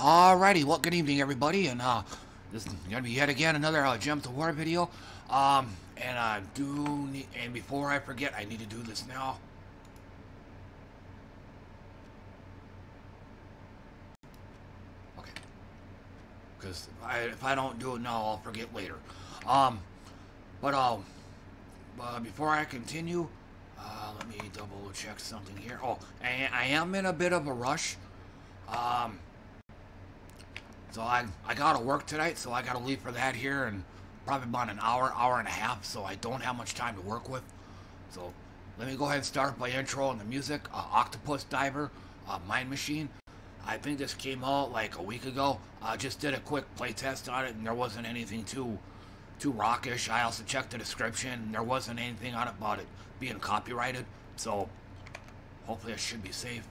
Alrighty, well, good evening, everybody, and uh, this is gonna be yet again another uh, Gems of War video. Um, and I do need, and before I forget, I need to do this now. Okay. Because if I, if I don't do it now, I'll forget later. Um, but uh, uh before I continue, uh, let me double check something here. Oh, I, I am in a bit of a rush. Um, so I, I gotta work tonight, so I gotta leave for that here in probably about an hour, hour and a half, so I don't have much time to work with. So let me go ahead and start by intro and the music. Uh, Octopus Diver, uh, Mind Machine. I think this came out like a week ago. I just did a quick playtest on it, and there wasn't anything too too rockish. I also checked the description, and there wasn't anything on it about it being copyrighted. So hopefully it should be safe.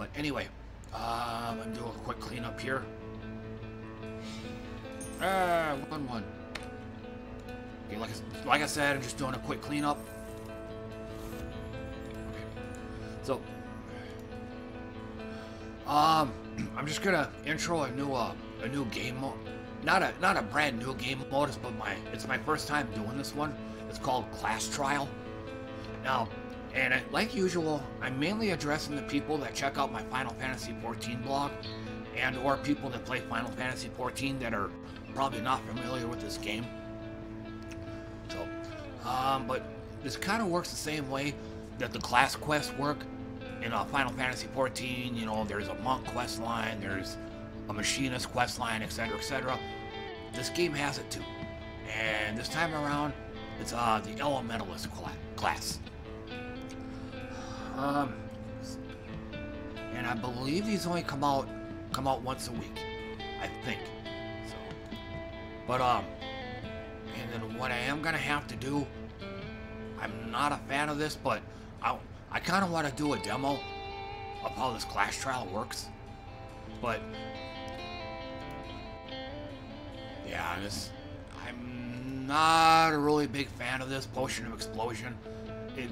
But anyway, uh, I'm gonna a quick cleanup here. Ah, one one. Okay, like I, like I said, I'm just doing a quick cleanup. Okay. So, um, I'm just gonna intro a new uh, a new game mode. Not a not a brand new game mode, but my it's my first time doing this one. It's called Class Trial. Now, and I, like usual, I'm mainly addressing the people that check out my Final Fantasy XIV blog, and or people that play Final Fantasy XIV that are probably not familiar with this game. So, um, but this kind of works the same way that the class quests work in uh, Final Fantasy XIV. You know, there's a monk quest line, there's a machinist quest line, etc., etc. This game has it too, and this time around, it's uh, the Elementalist class. Um, and I believe these only come out come out once a week, I think. So, but um, and then what I am gonna have to do, I'm not a fan of this, but I I kind of want to do a demo of how this class trial works. But yeah, this I'm not a really big fan of this potion of explosion. It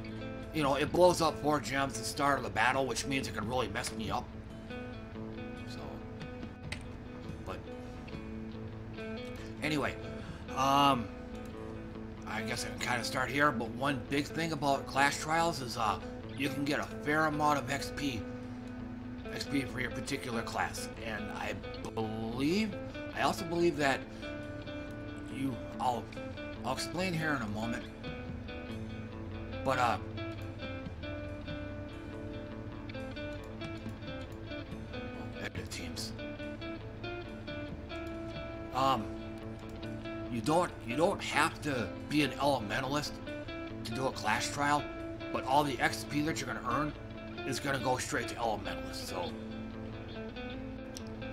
you know, it blows up four gems at the start of the battle, which means it can really mess me up. So, but anyway, um, I guess I can kind of start here. But one big thing about Class Trials is uh, you can get a fair amount of XP, XP for your particular class, and I believe, I also believe that you, I'll, I'll explain here in a moment. But uh, Um, you don't you don't have to be an elementalist to do a class trial, but all the XP that you're gonna earn is gonna go straight to elementalist. So,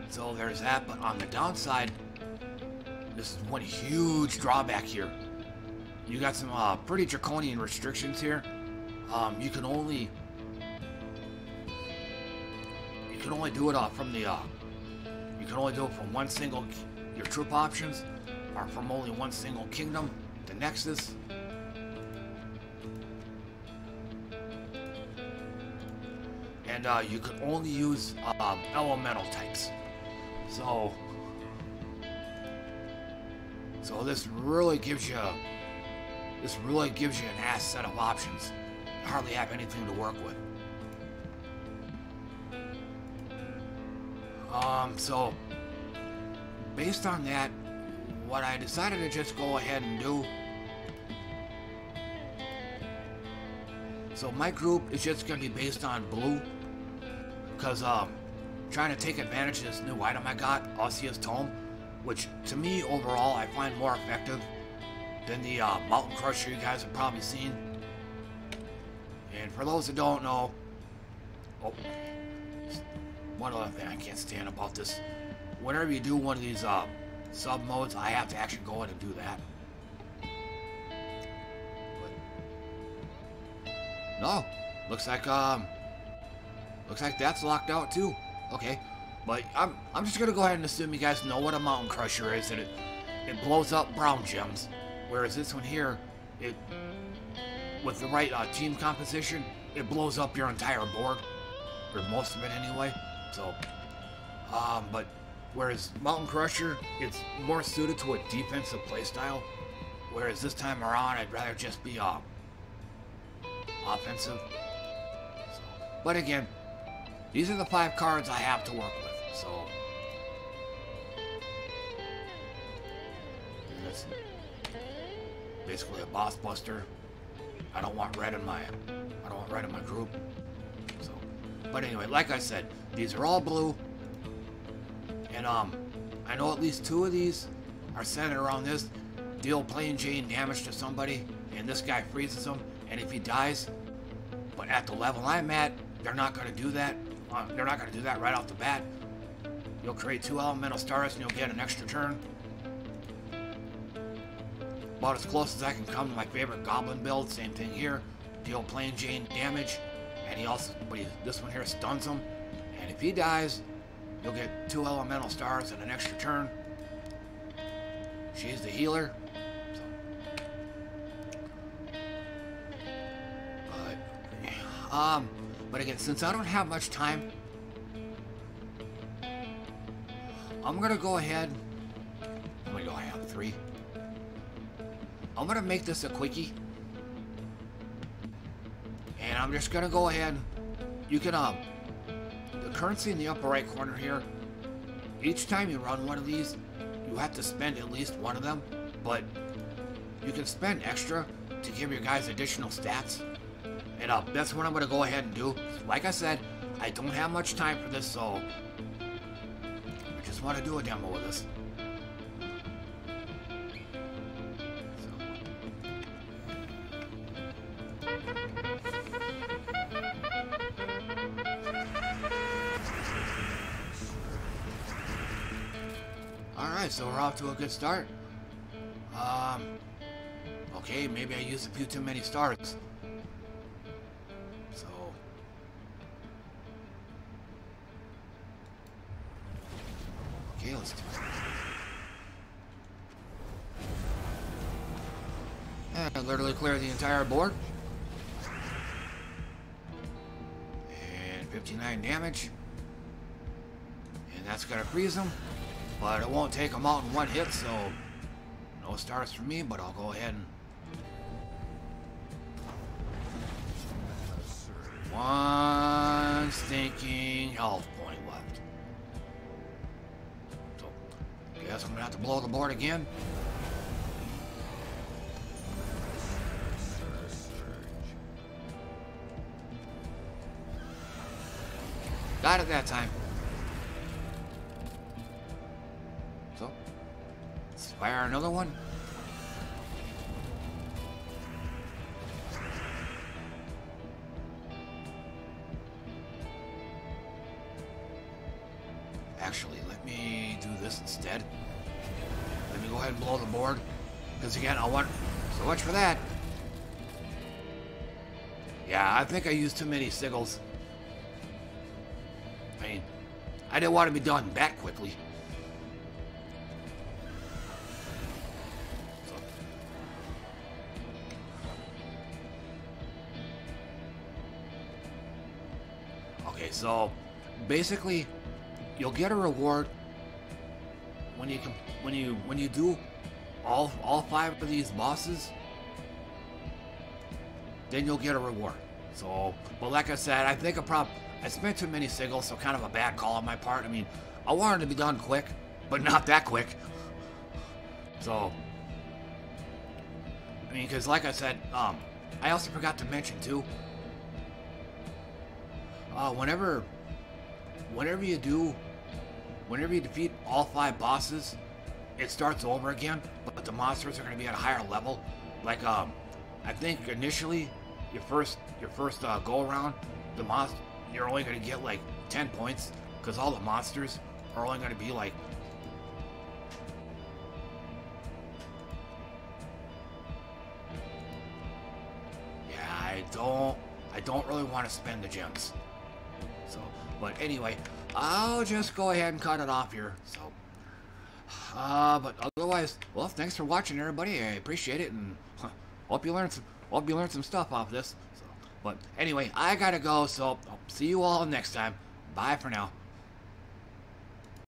so there's that. But on the downside, this is one huge drawback here. You got some uh, pretty draconian restrictions here. Um, you can only you can only do it uh, from the, uh, you can only do it from one single, your troop options are from only one single kingdom, the Nexus. And uh, you can only use um, elemental types. So, so this really gives you, this really gives you an ass set of options. You hardly have anything to work with. Um, so, based on that, what I decided to just go ahead and do So my group is just going to be based on blue. Because, um, trying to take advantage of this new item I got, Osseous Tome, which to me, overall, I find more effective than the uh, Mountain Crusher you guys have probably seen. And for those that don't know, oh, one other thing I can't stand about this. Whenever you do one of these uh, sub modes, I have to actually go in and do that. But, no, looks like um, looks like that's locked out too. Okay, but I'm I'm just gonna go ahead and assume you guys know what a mountain crusher is, and it it blows up brown gems, whereas this one here it with the right uh, team composition, it blows up your entire board, or most of it anyway. So, um, but whereas Mountain Crusher, it's more suited to a defensive playstyle. Whereas this time around, I'd rather just be uh, offensive. So, but again, these are the five cards I have to work with. So that's basically a boss buster. I don't want red in my I don't want red in my group. So but anyway, like I said, these are all blue. And um I know at least two of these are centered around this. Deal plain Jane damage to somebody, and this guy freezes him, and if he dies, but at the level I'm at, they're not gonna do that. Uh, they're not gonna do that right off the bat. You'll create two elemental stars and you'll get an extra turn. About as close as I can come to my favorite goblin build. Same thing here. Deal plain Jane damage. And he also, but he, this one here stuns him. And if he dies, you'll get two elemental stars and an extra turn. She's the healer. But, um, but again, since I don't have much time, I'm gonna go ahead. How many do I have? Three. I'm gonna make this a quickie. And I'm just gonna go ahead. You can, um, currency in the upper right corner here, each time you run one of these, you have to spend at least one of them, but you can spend extra to give your guys additional stats. And uh, that's what I'm gonna go ahead and do. Like I said, I don't have much time for this, so I just want to do a demo with this. Alright, so we're off to a good start. Um, okay, maybe I used a few too many stars. So... Okay, let's do it. And literally clear the entire board. And 59 damage. And that's gonna freeze him. But it won't take them out in one hit, so no stars for me, but I'll go ahead and... One stinking health point left. So, guess I'm gonna have to blow the board again. Got it that time. Fire another one? Actually, let me do this instead. Let me go ahead and blow the board. Because again, I want... So much for that. Yeah, I think I used too many sigils. I mean, I didn't want to be done that quickly. So basically, you'll get a reward when you when you when you do all all five of these bosses. Then you'll get a reward. So, but like I said, I think I prob I spent too many sigils, so kind of a bad call on my part. I mean, I wanted to be done quick, but not that quick. So, I mean, because like I said, um, I also forgot to mention too uh, whenever, whenever you do, whenever you defeat all five bosses, it starts over again, but the monsters are going to be at a higher level. Like, um, I think initially, your first, your first uh, go around, the monster, you're only going to get like 10 points, because all the monsters are only going to be like don't I don't really want to spend the gems. So, but anyway, I'll just go ahead and cut it off here. So, uh, but otherwise, well, thanks for watching, everybody. I appreciate it, and huh, hope you learned some hope you learned some stuff off this. So, but anyway, I gotta go. So I'll see you all next time. Bye for now.